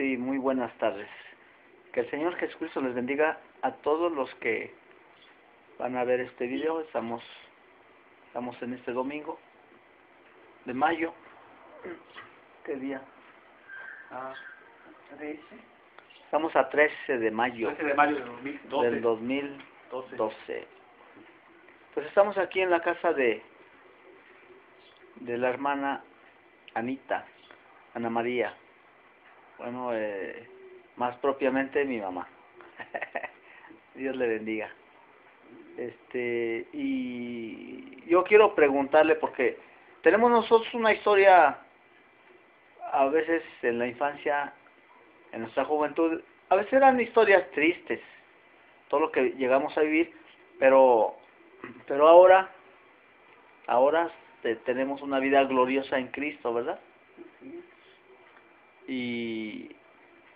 Sí, muy buenas tardes. Que el Señor Jesucristo les bendiga a todos los que van a ver este video. Estamos, estamos en este domingo de mayo. ¿Qué día? Ah, 13. Estamos a 13 de mayo 13 de mayo de 2012. del 2012. Pues estamos aquí en la casa de de la hermana Anita, Ana María. Bueno, eh, más propiamente mi mamá. Dios le bendiga. Este, y yo quiero preguntarle porque tenemos nosotros una historia a veces en la infancia, en nuestra juventud, a veces eran historias tristes, todo lo que llegamos a vivir, pero pero ahora ahora te- tenemos una vida gloriosa en Cristo, ¿verdad? Y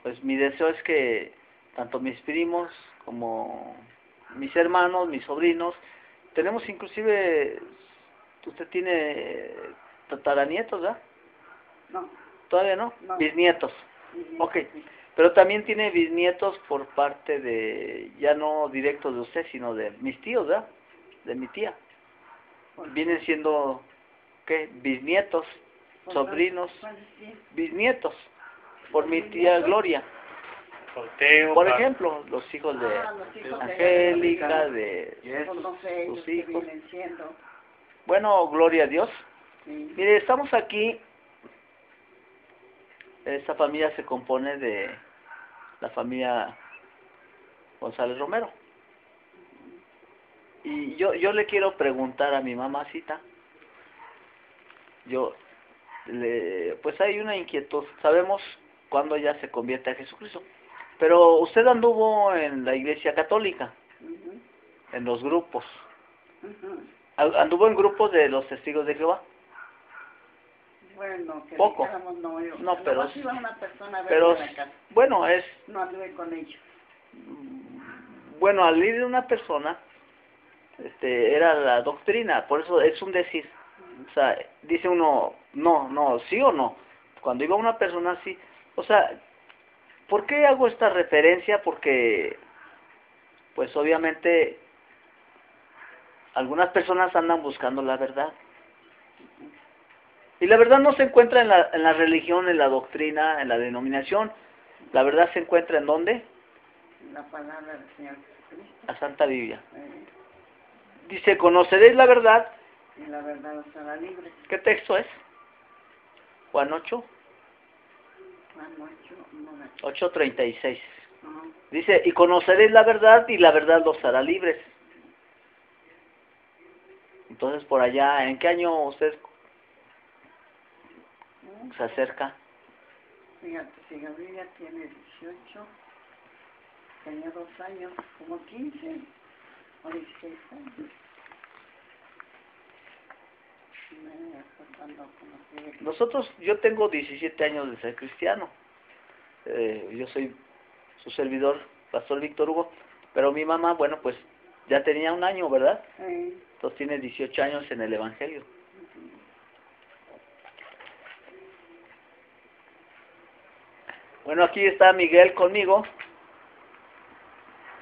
pues mi deseo es que tanto mis primos como mis hermanos, mis sobrinos, tenemos inclusive, usted tiene tataranietos, ¿verdad? No, Todavía no, No. bisnietos, sí, Ok. pero también tiene bisnietos por parte de, ya no directos de usted, sino de mis tíos, ¿verdad? De mi tía. Vienen siendo, ¿qué? Bisnietos, Pues, sobrinos, ¿cuál es? bisnietos, por mi tía Gloria. Por ejemplo, los hijos de Ah, los hijos de Angélica, de... Sus hijos. Bueno, gloria a Dios. Sí. Mire, estamos aquí. Esta familia se compone de la familia González Romero. Y yo, yo le quiero preguntar a mi mamacita. Yo, le, pues hay una inquietud. Sabemos cuándo ella se convierte a Jesucristo. Pero usted anduvo en la iglesia católica, en los grupos. ¿Anduvo en grupos de los testigos de Jehová? Bueno, que Poco. no. Yo, No, pero- iba una persona a Pero, bueno, es No anduve con ellos. bueno, al ir de una persona, este, era la doctrina, por eso es un decir. O sea, dice uno, no, no, sí o no. Cuando iba una persona así, o sea, ¿por qué hago esta referencia? Porque, pues obviamente, algunas personas andan buscando la verdad. Y la verdad no se encuentra en la, en la religión, en la doctrina, en la denominación. La verdad se encuentra en dónde? La palabra del Señor Jesucristo. La Santa Biblia. Dice, conoceréis la verdad. y la verdad os hará libres. ¿Qué texto es? Juan 8, Juan 8, no me 8.36. Ujú. Dice, y conoceréis la verdad y la verdad los hará libres. Entonces, por allá, ¿en qué año usted se acerca? Fíjate, si Gabriel ya tiene 18, tenía dos años, como 15 o 16 años. Nosotros, yo tengo 17 años de ser cristiano. Eh, yo soy su servidor, Pastor Víctor Hugo. Pero mi mamá, bueno, pues ya tenía un año, ¿verdad? Entonces tiene 18 años en el Evangelio. Bueno, aquí está Miguel conmigo.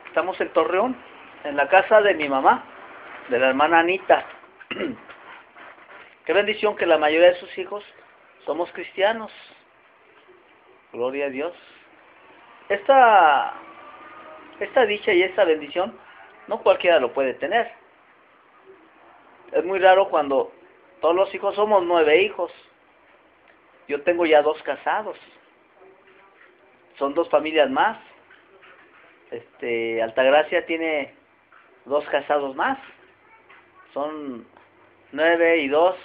Estamos en Torreón, en la casa de mi mamá, de la hermana Anita. Qué bendición que la mayoría de sus hijos somos cristianos. Gloria a Dios. Esta, esta dicha y esta bendición no cualquiera lo puede tener. Es muy raro cuando todos los hijos somos nueve hijos. Yo tengo ya dos casados. Son dos familias más. Este, Altagracia tiene dos casados más. Son nueve y dos.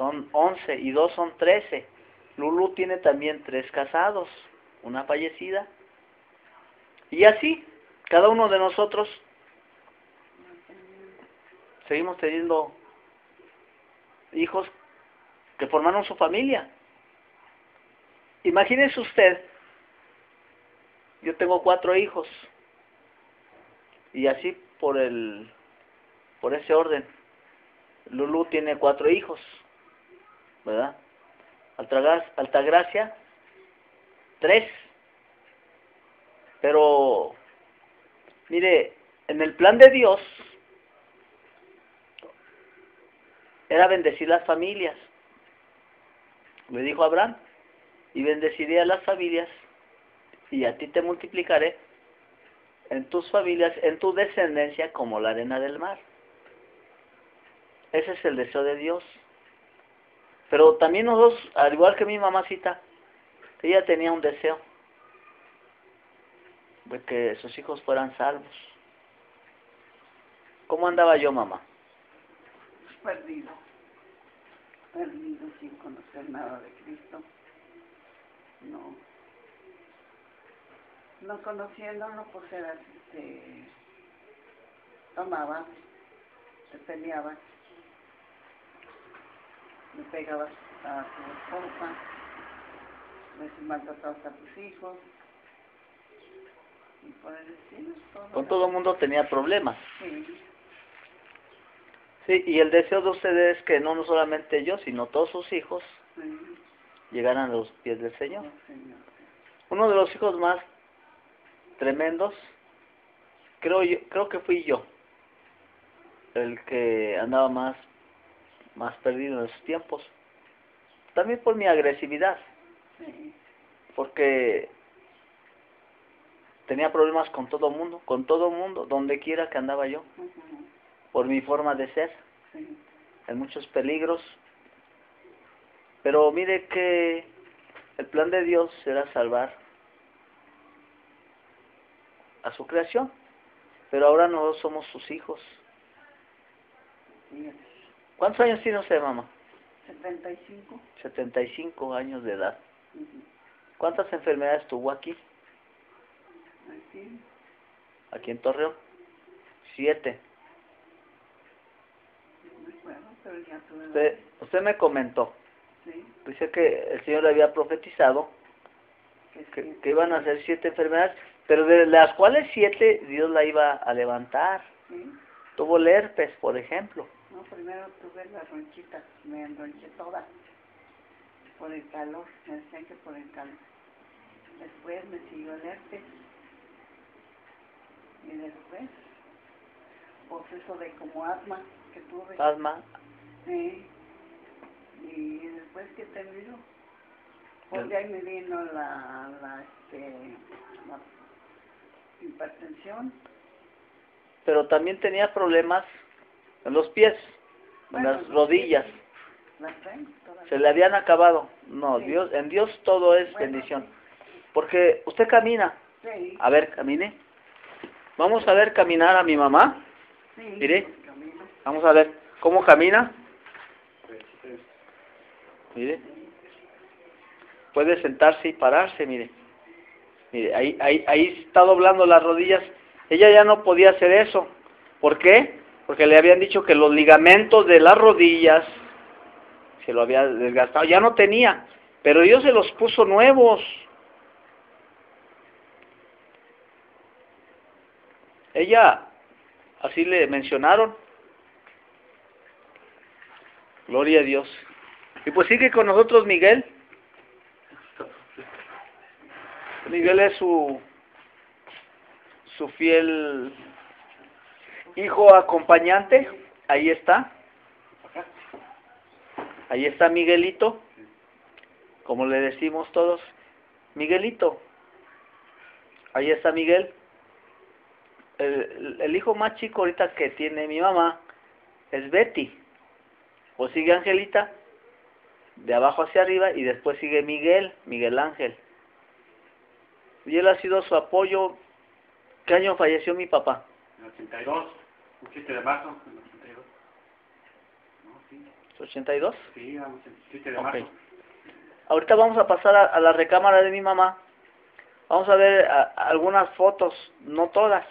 Son once y dos son trece. Lulu tiene también tres casados. Una fallecida. Y así, cada uno de nosotros seguimos teniendo hijos que formaron su familia. Imagínese usted, yo tengo cuatro hijos y así por el por ese orden. Lulu tiene cuatro hijos, ¿verdad? Altagra- Altagracia tres. Pero, mire, en el plan de Dios era bendecir las familias. Le dijo Abraham, y bendeciré a las familias, y a ti te multiplicaré en tus familias, en tu descendencia, como la arena del mar. Ese es el deseo de Dios. Pero también nosotros, al igual que mi mamacita, ella tenía un deseo de que sus hijos fueran salvos. ¿Cómo andaba yo, mamá? Perdido. Perdido sin conocer nada de Cristo. No. No conociéndolo, pues era, este, tomaba, se peleaba, le pegabas a tu esposa, les maltratabas a tus hijos, y por el estilo, todo. Con todo el mundo tenía problemas. Sí, Sí, y el deseo de ustedes es que no, no solamente yo, sino todos sus hijos sí, llegaran a los pies del Señor. Señor. Uno de los hijos más tremendos, creo yo, creo que fui yo, el que andaba más, más perdido en esos tiempos. También por mi agresividad, porque tenía problemas con todo mundo, con todo mundo, donde quiera que andaba yo, por mi forma de ser, en muchos peligros. Pero mire que el plan de Dios era salvar a su creación. Pero ahora nosotros somos sus hijos. sí, ¿Cuántos años tiene usted, mamá? 75. 75 años de edad. ¿Cuántas enfermedades tuvo aquí, Aquí, aquí en Torreón? Siete. Usted, usted me comentó, Sí, dice que el Señor le había profetizado que, iban a ser siete enfermedades, pero de las cuales siete Dios la iba a levantar. Sí, Tuvo el herpes, por ejemplo. No, primero tuve la ronchita, me enronché toda. Por el calor, me decían que por el calor. Después me siguió el herpes. Y después, pues eso de como asma que tuve. Asma, Sí. Y después que terminó, pues de ahí me vino la, la, este, la hipertensión. pero también tenía problemas en los pies, en las rodillas. Las. Se le habían acabado. No, Sí. Dios, en Dios todo es Bueno, bendición. Porque usted camina. Sí, A ver, camine. Vamos a ver caminar a mi mamá. sí. mire. Vamos a ver cómo camina. Mire. Puede sentarse y pararse, mire. Mire, ahí, ahí, ahí está doblando las rodillas. Ella ya no podía hacer eso. ¿Por qué? Porque le habían dicho que los ligamentos de las rodillas se lo había desgastado. Ya no tenía. Pero Dios se los puso nuevos. Ella, así le mencionaron. Gloria a Dios. Y pues sigue con nosotros Miguel. Miguel es su, su fiel hijo acompañante. Ahí está. Ahí está Miguelito. Como le decimos todos. Miguelito. Ahí está Miguel. El, el- hijo más chico ahorita que tiene mi mamá es Betty. O sigue Angelita, de abajo hacia arriba, y después sigue Miguel, Miguel Ángel. Y él ha sido su apoyo. ¿Qué año falleció mi papá? En el 82, un 7 de marzo, en el 82. No, sí, ¿82? sí, vamos, el 7 de Ok. marzo. Ahorita vamos a pasar a, a la recámara de mi mamá. Vamos a ver a- a algunas fotos, no todas,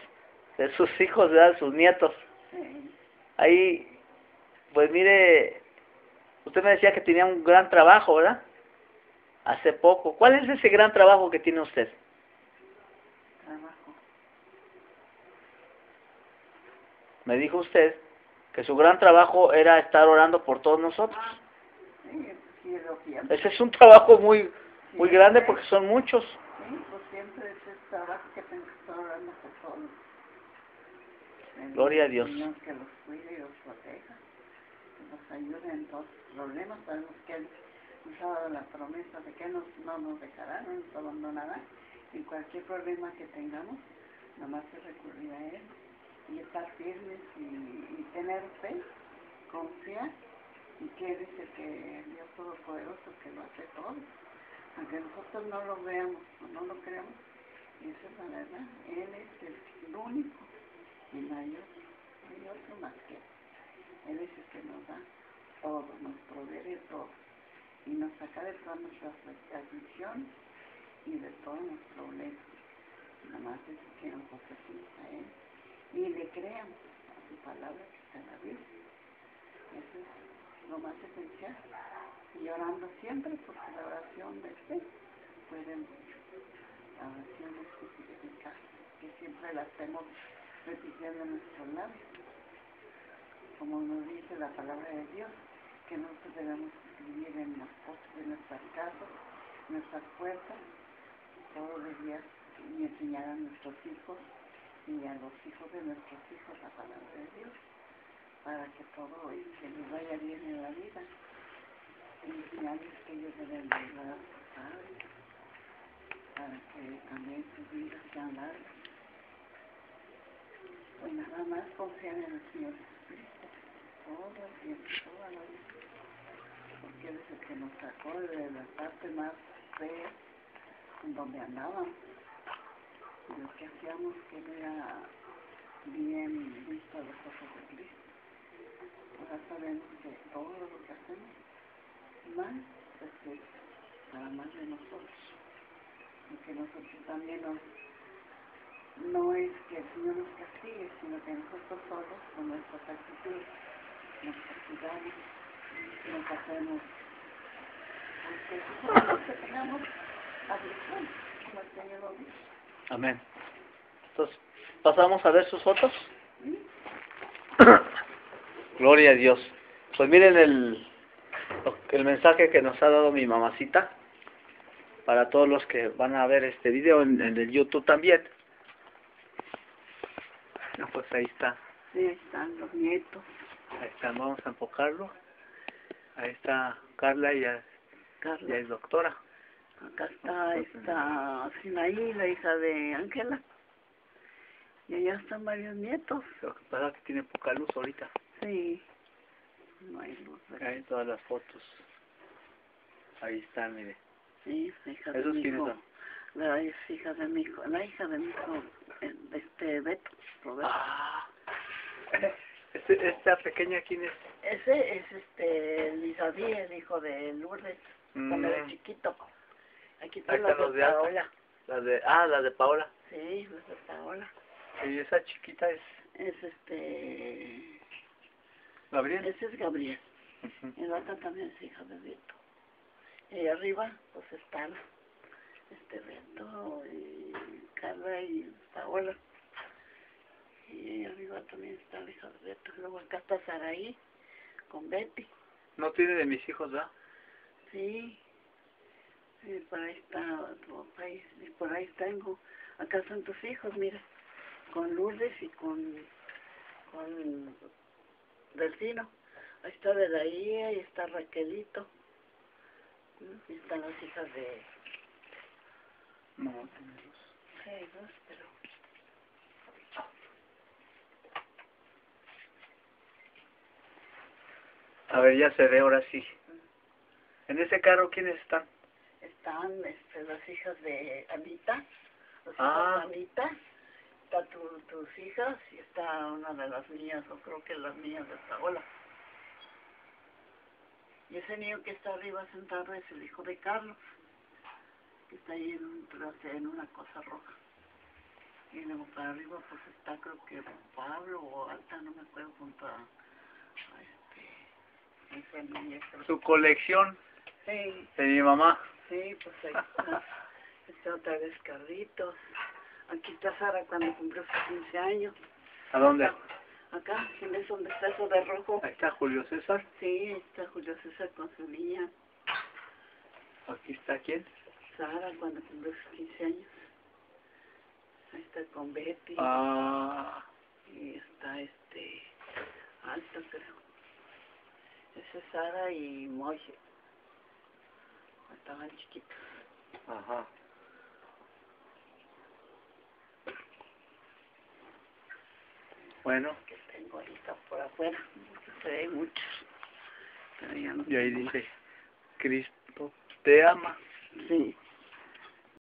de sus hijos, de sus nietos. Sí, Ahí, pues mire, usted me decía que tenía un gran trabajo, ¿verdad? Hace poco. ¿Cuál es ese gran trabajo que tiene usted? trabajo. Me dijo usted que su gran trabajo era estar orando por todos nosotros. Sí, sí, es lo que ya- Ese es un trabajo muy muy grande porque son muchos. Pues siempre es el trabajo que tengo que estar orando por todos. El Gloria a Dios. Que los cuide y los proteja, que nos ayude en todos los problemas. Sabemos que Él nos ha dado la promesa de que nos, no nos dejará, no nos abandonará. En cualquier problema que tengamos, nomás es recurrir a Él y estar firmes y, y tener fe, confiar y que el que Dios Todopoderoso que lo hace todo. Aunque nosotros no lo veamos o no lo creamos, esa es la verdad, Él es el único y no hay otro, hay otro más que Él. Es el que nos da todo, nos provee todo y nos saca de todas nuestras aflicciones y de todos los problemas. Nada más es que nos ofrecemos a Él y le creamos a su palabra que está en la Biblia. Eso es lo más esencial. Y orando siempre, porque la oración de fe puede mucho. La oración es eficaz, que siempre la hacemos repitiendo en nuestros labios. Como nos dice la palabra de Dios, que nosotros debemos vivir en las cosas de nuestras casas, nuestras puertas, todos los días y enseñar a nuestros hijos y a los hijos de nuestros hijos la palabra de Dios, para que todo y que les vaya bien en la vida. Enseñarles que ellos deben de ayudar a sus padres, para que también sus vidas sean largas. Pues nada más confiar en el Señor Jesucristo, todo el tiempo, toda la vida. Porque Él es el que nos sacó de la parte más fea en donde andábamos. Lo que hacíamos que no era bien visto a los ojos de Cristo. Ahora sabemos que todo lo que hacemos mal es para más de nosotros. Y que nosotros también nos no es que el Señor nos castigue, sino que nosotros solos, con nuestras actitudes, nos castigamos, nos hacemos, porque que tengamos aflicción, como el Señor lo dice. Amén. Entonces, pasamos a ver sus fotos. ¿sí? Gloria a Dios. Pues miren el, el mensaje que nos ha dado mi mamacita para todos los que van a ver este video en, en el YouTube también. No, pues ahí está. Sí, ahí están los nietos, Ahí está, vamos a enfocarlo. Ahí está Carla, ya, ya Carla. es doctora. Acá está esta Sinaí, la hija de Ángela. Y allá están varios nietos. Lo que pasa es que tiene poca luz ahorita. Sí. No hay luz. Ahí todas las fotos. Ahí están, mire. Sí, es hija de ¿Esos mi quiénes hijo. son? La hija de mi hijo, la hija de mi hijo, eh, de este Beto, Roberto. Ah. Este, esta pequeña, ¿quién es? Ese es este Lisadí, el hijo de Lourdes, cuando era Mm, chiquito. Aquí están las de. Paola. la de, ah, la de Paola. Sí, las de Paola. Y esa chiquita es Es este... Gabriel. Ese es Gabriel. Ujú. Y la otra también es hija de Beto. Y arriba, pues están este Beto y Carla y Paola. Y arriba también está la hija de Beto. Luego acá está Saraí con Betty. No tiene de mis hijos, ¿verdad? Sí. Y por ahí está y y por ahí tengo. Acá son tus hijos, mira. Con Lourdes y con, con Delfino. Ahí está Belaía, ahí está Raquelito. ¿Mm? Y están las hijas de... No, tiene luz. Sí, hay dos, pero... A ver, ya se ve ahora sí. En ese carro, ¿quiénes están? Están este, las hijas de Anita. Las hijas Ah. de Anita. Está tu, tus hijas y está una de las mías, o creo que las mías de Paola. Y ese niño que está arriba sentado es el hijo de Carlos, que está ahí en, un traste- en una cosa roja. Y luego para arriba pues está creo que Pablo o Alta, no me acuerdo, junto a, a este, esa niña. Su colección Sí, de mi mamá. Sí, pues ahí está. Está otra vez Carlitos. Aquí está Sara cuando cumplió sus 15 años. ¿A dónde? Acá, ¿quién es donde está eso de rojo? Ahí está Julio César. Sí, está Julio César con su niña. Aquí está quién? Sara cuando cumplió sus 15 años. Ahí está con Betty. Ah, Y está este. Alto, creo. Ese es Sara y Moje. Estaban chiquitos. ajá. Bueno, Que tengo ahorita por afuera. Se ve muchos. Pero ya no y ahí dice, Cristo te ama. Sí.